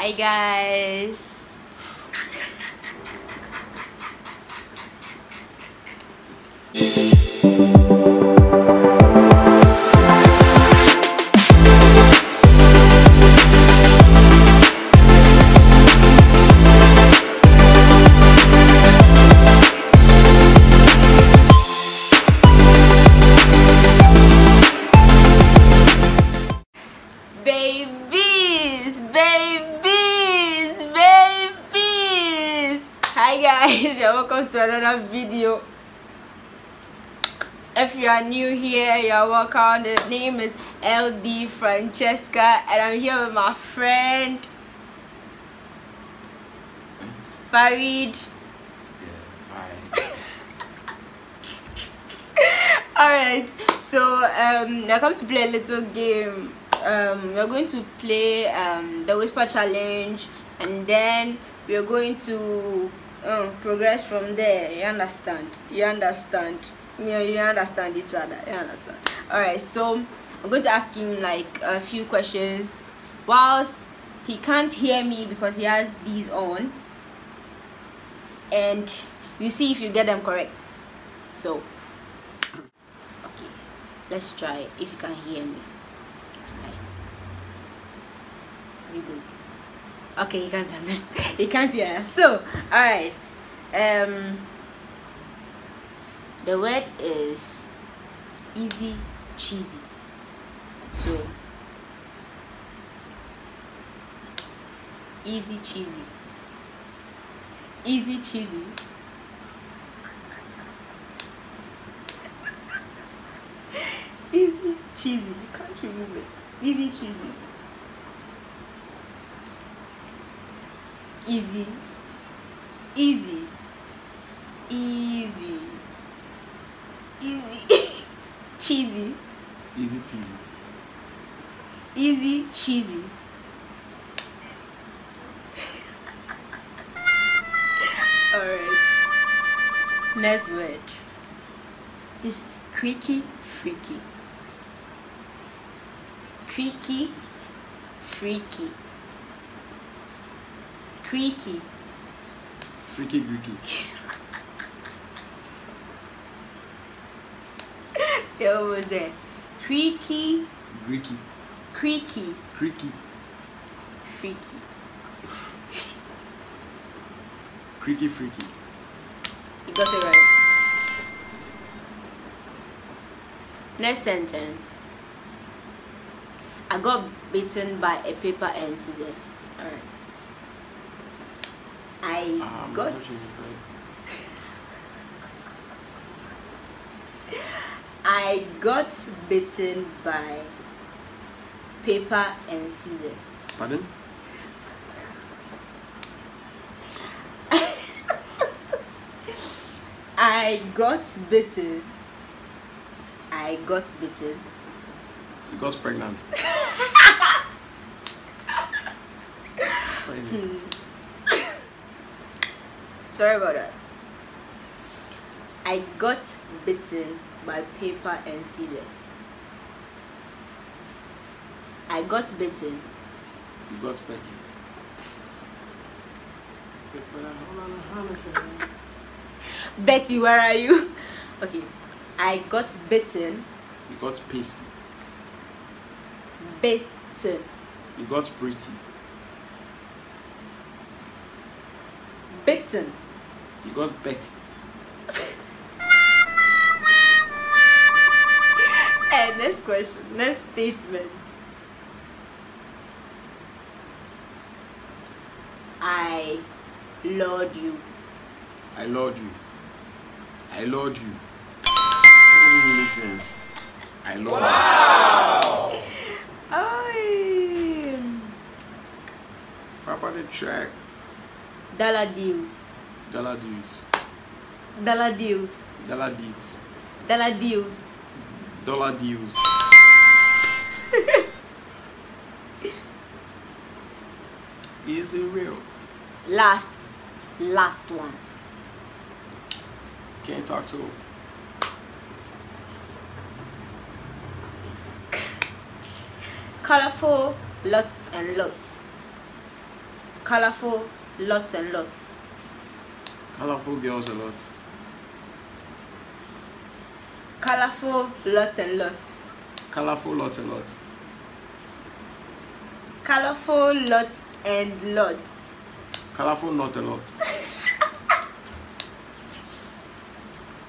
Hi guys. To another video. If you are new here you're welcome. The name is ld francesca and i'm here with my friend Fareed. All right so um i come to play a little game. Um, we're going to play um, the whisper challenge and then we're going to um, progress from there. You understand? You understand? You understand each other. You understand? All right so i'm going to ask him like a few questions. Whilst he can't hear me because he has these on and you see if you get them correct. So okay let's try if you can hear me you good okay you can't understand. You can't hear so all right um the word is easy cheesy. So easy cheesy. Easy cheesy. Easy cheesy. You can't remove it. Easy cheesy easy. Easy. Easy. Easy. Cheesy. Easy cheesy. easy cheesy. All right next word. Is creaky freaky. Creaky freaky creaky Freaky greaky. You're over there. Creaky, Greaky. creaky, Creaky. freaky. Creaky freaky. You got it right. Next sentence. I got bitten by a paper and scissors. Alright. I Um, got that's actually right. I got bitten by paper and scissors. Pardon? I got bitten. I got bitten. You got pregnant. What is it? Sorry about that. I got bitten by paper and scissors. I got bitten. You got bitten Betty, where are you? Okay. I got bitten. You got pasty. Bitten. You got pretty. Bitten. You got Betty. And next question. Next statement. I love you. I love you. I love you. That doesn't make. I love you. Oh. Papa the track. Dollar deals. Dollar dudes. Dollar deals. Dollar deeds. Dollar deals. Dollar deals. Is it real? Last. Last one. Can't talk to him. Colorful lots and lots. colorful lots and lots Colorful girls a lot. colorful lots and lots Colorful lots a lot. colorful lots and lots Colorful not a lot.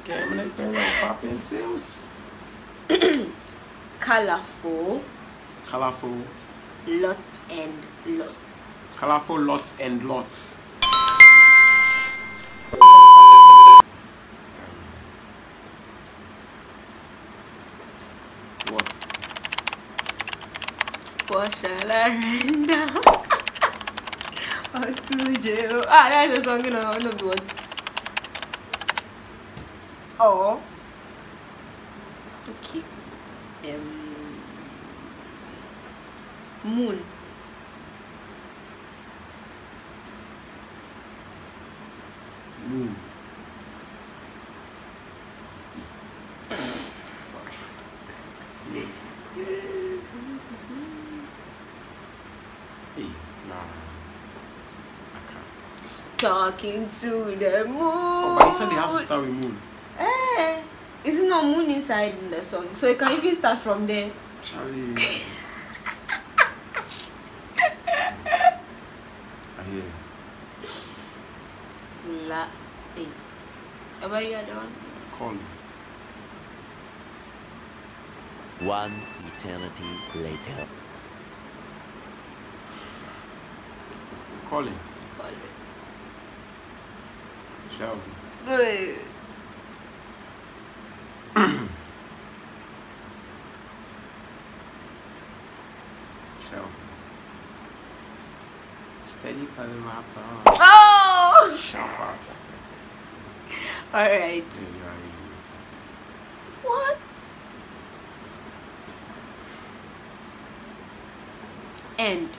okay, I'm up popping sales. colorful Colorful. lots and lots Colorful lots and lots. What? What shall I render unto you? Ah, that's a song, you know, no good. Oh. Okay. Um, moon. Moon. Hey, nah. I can't. Talking to the moon. Oh, but he said they have to start with moon. Eh, is it not moon inside in the song? So you can even start from there. Charlie. I hear. La. Hey. About you other one? Call me. One eternity later. Call him. Call it. Shelby. Wait. Shelby. Steady calling my phone. Oh! Sharp Alright. Yeah, yeah, What? End.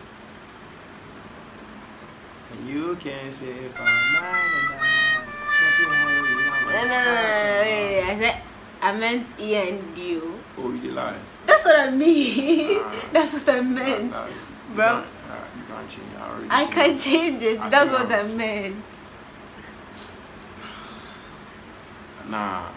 You can say if I'm mad and I- No, no, no, wait, wait, I said I meant E and U. Oh, you did lie. That's what I mean. Ah. That's what I meant. Nah, nah, Bro. can't- nah, you can't change it. I I seen can it. change it. I That's what I how meant. Nah.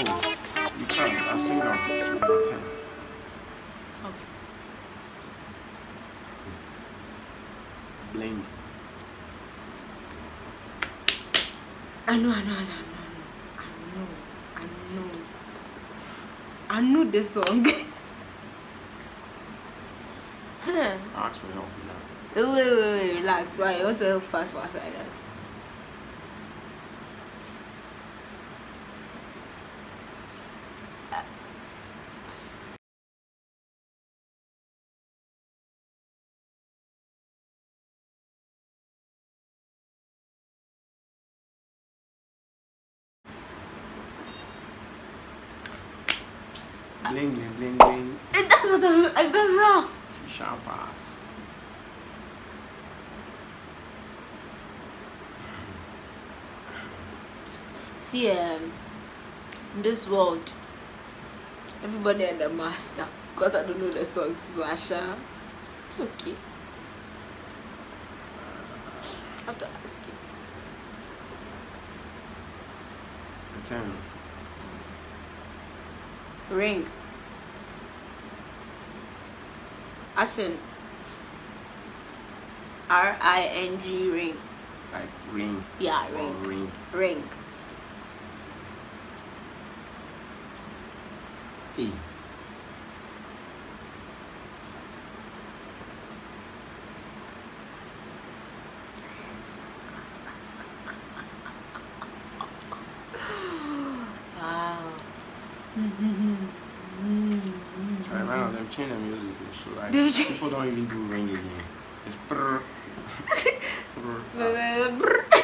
Oh, you can't. I. So my ten. Okay. I know, I know, I know, I know, I know, I know. I know the song. huh. Ask for help. You know. Wait, wait, wait, wait, relax. Why? You want to help fast, fast like that? Bling, bling, bling, bling. Eh, That's what. I That's not. She sharp ass. See, um, in this world, everybody and the master. Because I don't know the songs, so Asha, it's okay. I have to ask you. tell ten. Ring. As in R I N G ring. Like ring. Yeah, ring. ring. Ring. E. Wow. Sorry, man, change the music. So like They people don't even do ring again. It's brr. brr.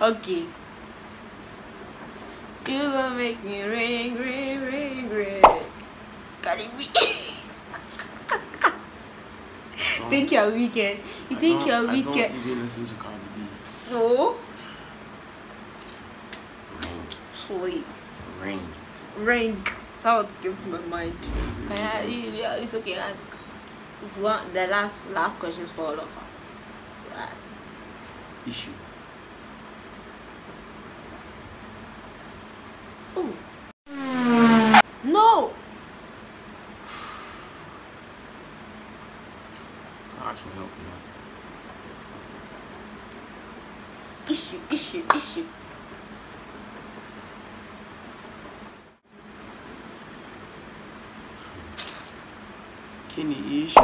okay. You gonna make me ring, ring, ring, ring. Cardi B. Think you're wicked. You I think you're I don't even listen to Cardi B. So, Ring. please. Ring. ring. That what came to my mind. Can I, yeah, it's okay. Ask. It's one the last last questions for all of us. So, uh, Issue. oh. No. Ask for help, you. Issue. Issue. Issue. Kenny issue.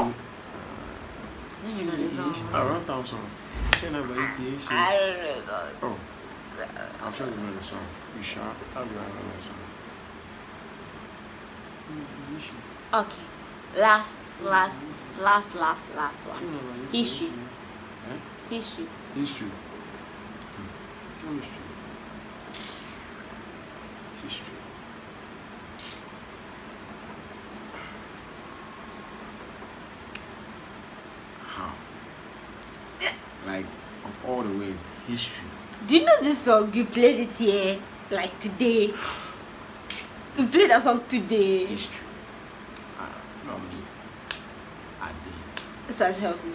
Me know the song. I wrote down song. She never eat the issue. I don't know. Oh, I'm sure you know the song. You sure? I'll be on that song. Okay. Last, last, last, last, last one. Issue. Eh? History. History. Hmm. What history? History. How? Like, of all the ways, history. Do you know this song? You played it here, like today. You played that song today. History. Uh, not me. I did. Such help me.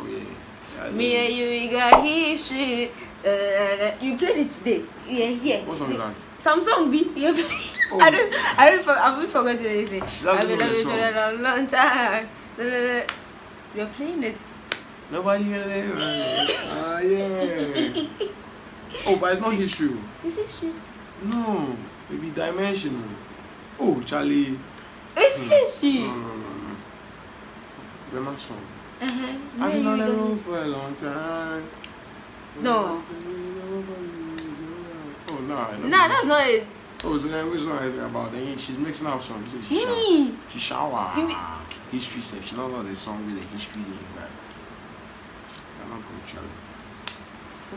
Oh, yeah. yeah Me and you, we got history. Uh, you played it today. Yeah, here. What song is that? Samsung B. You play. Oh. I don't. I don't. For, I will forget what they say. I've been loving you for a long, time. You're playing it. Nobody here there. Ah, uh, yeah. Oh, but it's not history. It's history. No, it be dimensional. Oh, Charlie. It's hmm. history. No, no, no, no. Remember song. Uh-huh. I've been on the road for a long time. No. Oh, no. Nah, nah that's not it. Oh, so then which one is it about? Then she's mixing up songs. She shower. She shower. History said she don't know the song with the history inside. I'm not going Charlie. So,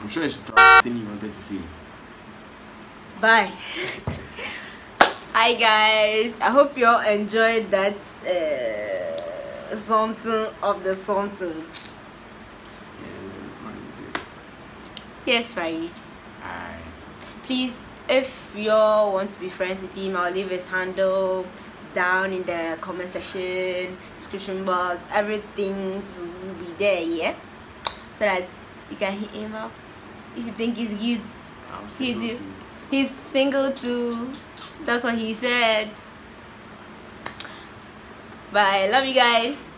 I'm sure it's the thing you wanted to see. bye. Hi guys. I hope you all enjoyed that uh, something of the something. Yes, right. Please, if you all want to be friends with him, I'll leave his handle down in the comment section, description box. Everything will be there, yeah. So that you can hit him up if you think he's good. I'm single do. too. He's single too. That's what he said. Bye. Love you guys.